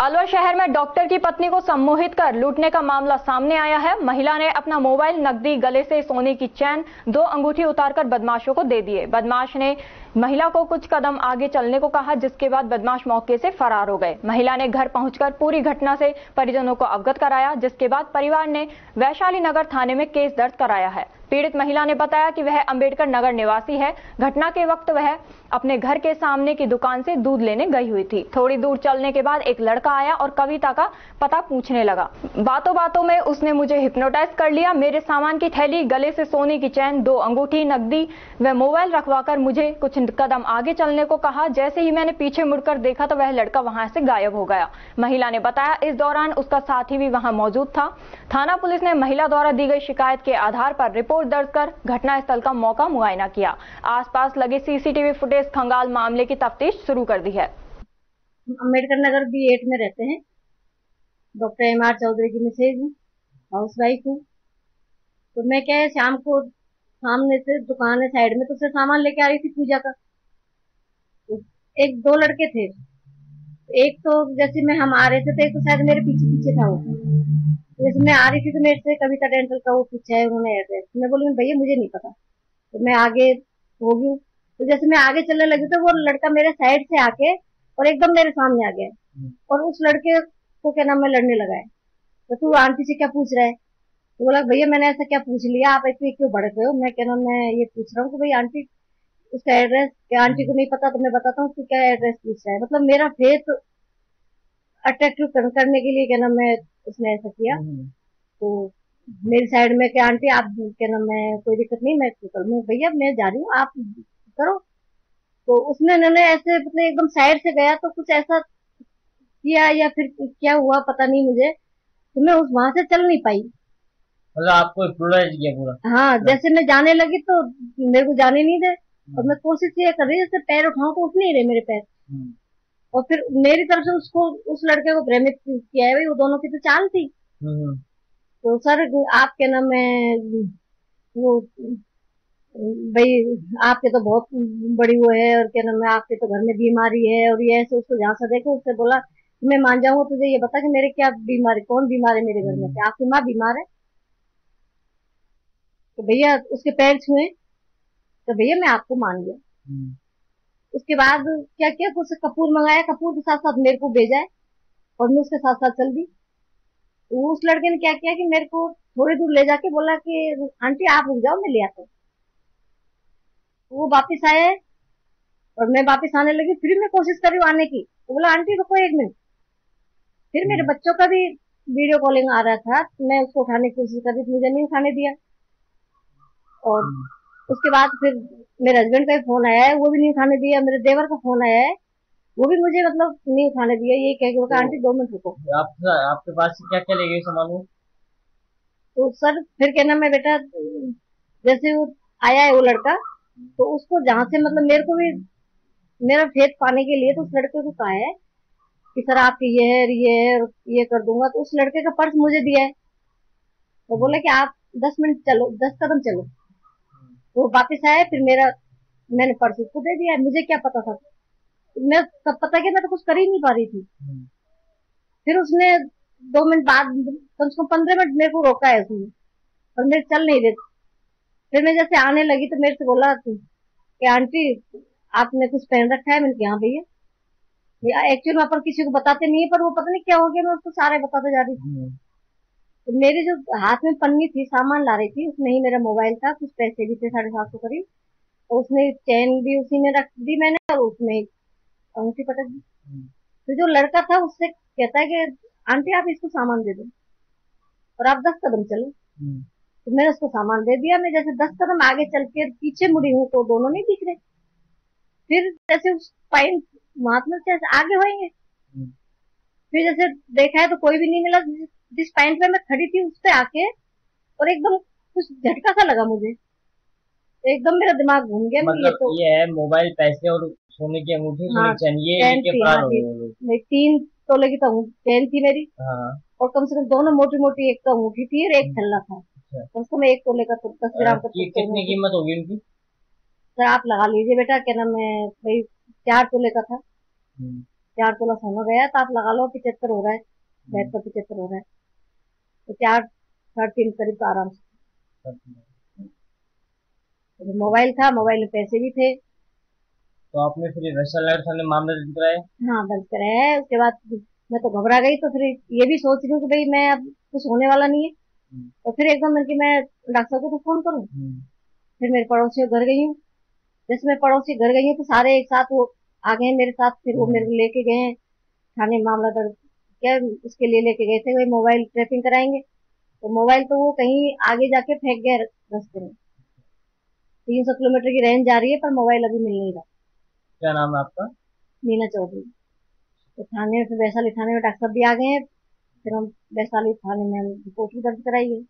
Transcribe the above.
अलवर शहर में डॉक्टर की पत्नी को सम्मोहित कर लूटने का मामला सामने आया है। महिला ने अपना मोबाइल नकदी गले से सोने की चैन, दो अंगूठी उतारकर बदमाशों को दे दिए। बदमाश ने महिला को कुछ कदम आगे चलने को कहा, जिसके बाद बदमाश मौके से फरार हो गए। महिला ने घर पहुंचकर पूरी घटना से परिजनों को अवगत कराया, जिसके बाद परिवार ने वैशाली नगर थाने में केस दर्ज कराया है। पीड़ित महिला ने बताया कि वह अंबेडकर नगर निवासी है। घटना के वक्त वह अपने घर के सामने की दुकान से दूध लेने गई हुई थी। थोड़ी दूर चलने के बाद एक लड़का आया और कविता का पता पूछने लगा। बातों बातों में उसने मुझे हिप्नोटाइज कर लिया। मेरे सामान की थैली, गले से सोने की चैन, दो अंगूठी, नकदी व मोबाइल रखवाकर मुझे कुछ कदम आगे चलने को कहा। जैसे ही मैंने पीछे मुड़कर देखा तो वह लड़का वहाँ से गायब हो गया। महिला ने बताया, इस दौरान उसका साथी भी वहाँ मौजूद था। थाना पुलिस ने महिला द्वारा दी गई शिकायत के आधार पर रिपोर्ट दर्ज कर घटनास्थल का मौका मुआयना किया। आसपास लगे सीसीटीवी फुटेज खंगाल मामले की तफ्तीश शुरू कर दी है। अंबेडकर नगर बी एट में रहते हैं। Doctor M R Chaudhary Mrs हूँ, हाउस वाइफ हूँ। तो मैं क्या है, शाम को सामने से दुकान है, साइड में तो सामान लेके आ रही थी पूजा का। एक दो लड़के थे। एक तो जैसे मैं हम आ रहे थे तो एक तो शायद मेरे पीछे पीछे था वो। तो जैसे मैं आ रही थी तो मेरे से कविता डेंटल का वो पूछा है उन्होंने एड्रेस मैं बोली भैया मुझे नहीं पता। तो मैं आगे हो गई तो जैसे मैं आगे चलने लगी तो वो लड़का मेरे साइड से आके और एकदम मेरे सामने आ गया। और उस लड़के को क्या नाम में लड़ने लगा है। तो तू आंटी से क्या पूछ रहा है? तो बोला भैया मैंने ऐसा क्या पूछ लिया? आप इतने क्यों बढ़ गए हो? मैं क्या नाम मैं ये पूछ रहा हूँ कि भाई आंटी उसका एड्रेस आंटी को नहीं पता तो मैं बताता हूँ क्या एड्रेस पूछ रहा है। मतलब मेरा फेथ अट्रैक्टिव करने के लिए क्या नाम मैं उसने ऐसा किया। हम्म। तो मेरी साइड में क्या आंटी आप क्या नाम मैं कोई दिक्कत नहीं मैं कर। मैं भैया मैं जा रही हूँ आप करो। तो उसने इन्होंने ऐसे मतलब एकदम साइड से गया तो कुछ ऐसा किया या फिर क्या हुआ पता नहीं मुझे। तो मैं उस वहाँ से चल नहीं पाई। मतलब आपको पूरा? हाँ जैसे मैं जाने लगी तो मेरे को जाने नहीं दे। और मैं कोशिश ये कर रही जैसे पैर उठाऊ तो उठ नहीं रहे मेरे पैर। हम्म। और फिर मेरी तरफ़ से उसको उस लड़के को प्रेमित किया है भाई वो दोनों की तो चाल थी। हम्म। तो सर आपके नाम में वो भाई आपके तो बहुत बड़ी वो है और क्या नाम है आपके तो घर में बीमारी है और ये ऐसे उसको जहाँ से देखो उससे बोला मैं मान जाऊँगा तुझे ये बता कि मेरे क्या बीमारी कौन बीमार है मेरे घर में? क्या आपकी माँ बीमार है? तो भैया उसके पैर छुए। तो भैया मैं आपको मान लिया हम्म। उसके बाद क्या किया? कुछ कपूर मंगाया। कपूर के साथ साथ मेरे को भेजा है और मैं उसके साथ साथ चल दी। तो उस लड़के ने क्या किया कि मेरे को थोड़ी दूर ले जाके बोला कि आंटी आप रुक जाओ मैं ले आता हूँ। वो वापिस आए और मैं वापिस आने लगी। फिर मैं कोशिश कर रही हूँ आने की। तो बोला आंटी रुको एक मिनट। फिर मेरे हम्म। बच्चों का भी वीडियो कॉलिंग आ रहा था। मैं उसको उठाने की कोशिश कर रही थी मुझे नहीं उठाने दिया। और हम्म। उसके बाद फिर मेरे हस्बैंड का फ़ोन आया है वो भी नहीं उठाने दिया मेरे देवर का फ़ोन आया है वो भी मुझे मतलब नहीं उठाने दिया ये कह के आंटी दो मिनट रुको। आप, आपके पास क्या क्या ले गए सामान तो सर फिर कहना मैं बेटा जैसे वो आया है वो लड़का तो उसको जहाँ से मतलब मेरे को भी मेरा फेत पाने के लिए तो उस लड़के को कहा है कि सर आपकी ये है ये है ये कर दूँगा। तो उस लड़के का पर्स मुझे दिया है। तो बोला कि आप दस मिनट चलो दस कदम चलो। वो वापस आया फिर मेरा मैंने पर्स उसको दे दिया मुझे क्या पता था? मैं तब पता कि मैं तो कुछ कर ही नहीं पा रही थी। हम्म। फिर उसने दो मिनट बाद कम से कम पंद्रह मिनट मेरे को रोका है उसने और मेरे चल नहीं रहे। फिर मैं जैसे आने लगी तो मेरे से बोला कि आंटी आपने कुछ पहन रखा है? मैंने कहा हाँ भैया। एक्चुअली वहाँ पर किसी को बताते नहीं है पर वो पता नहीं क्या हो गया मैं उसको सारे बताते जा रही थी। हम्म। तो मेरे जो हाथ में पन्नी थी सामान ला रही थी उसमें ही मेरा मोबाइल था कुछ पैसे भी थे साढ़े सात सौ करीब और उसमें चैन भी उसी में रख दी मैंने और उसमें अंगूठी पटक दी हम्म। तो जो लड़का था उससे कहता है कि आंटी आप इसको सामान दे दो और आप दस कदम चलो हम्म। तो मैंने उसको सामान दे दिया मैं जैसे दस कदम आगे चल के पीछे मुड़ी हूँ तो दोनों नहीं दिख रहे फिर जैसे उस पाइन महात्मा से आगे होएँगे हम्म। फिर जैसे देखा है तो कोई भी नहीं मिला जिस पॉइंट पे मैं खड़ी थी उस पे आके और एकदम कुछ झटका सा लगा मुझे। एकदम मेरा दिमाग घूम गया मतलब ये, तो, ये है मोबाइल पैसे और सोने की अंगूठी हाँ, चाहिए हाँ, तीन तोले की तो चैन थी मेरी। हाँ। और कम से कम दोनों मोटी मोटी एक तो अंगूठी थी और एक थल्ला था। अच्छा। कम से कम एक तोले का तो दस ग्राम का कितनी कीमत होगी उनकी? सर आप लगा लीजिए बेटा क्या नाम है भाई चार तोले का था। हम्म। चार तोला सोना गया तो आप लगा लो पिछहत्तर हो रहा है। बैठ पर पिछहत्तर हो रहा है। तो चार साढ़े तीन करीब तो आराम से। मोबाइल था मोबाइल में पैसे भी थे। तो आपने फिर वैशाल नगर थाने मामला दर्ज कराया? हाँ दर्ज कराया है। उसके बाद मैं तो घबरा गई तो फिर ये भी सोच रही हूँ कि भाई मैं अब कुछ होने वाला नहीं है। हम्म। तो फिर एकदम मैं कि मैं डॉक्टर साहब को तो फ़ोन करूँ। हम्म, फिर मेरे पड़ोसी घर गई हूँ। जैसे मैं पड़ोसी घर गई हूँ तो सारे एक साथ वो आ गए मेरे साथ फिर वो मेरे को लेके गए थाने मामला दर्ज क्या उसके लिए लेके गए थे भाई मोबाइल ट्रैपिंग कराएँगे। तो मोबाइल तो वो कहीं आगे जाके फेंक गए रस्ते में। तीन सौ किलोमीटर की रेंज जा रही है पर मोबाइल अभी मिल नहीं रहा। क्या नाम है आपका? मीना चौधरी। तो थाने में फिर वैशाली थाने में डॉक्टर साहब भी आ गए हैं फिर हम वैशाली थाने में हम रिपोर्ट भी दर्ज कराई है।